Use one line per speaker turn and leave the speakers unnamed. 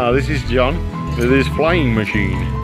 Ah, this is John with his flying machine.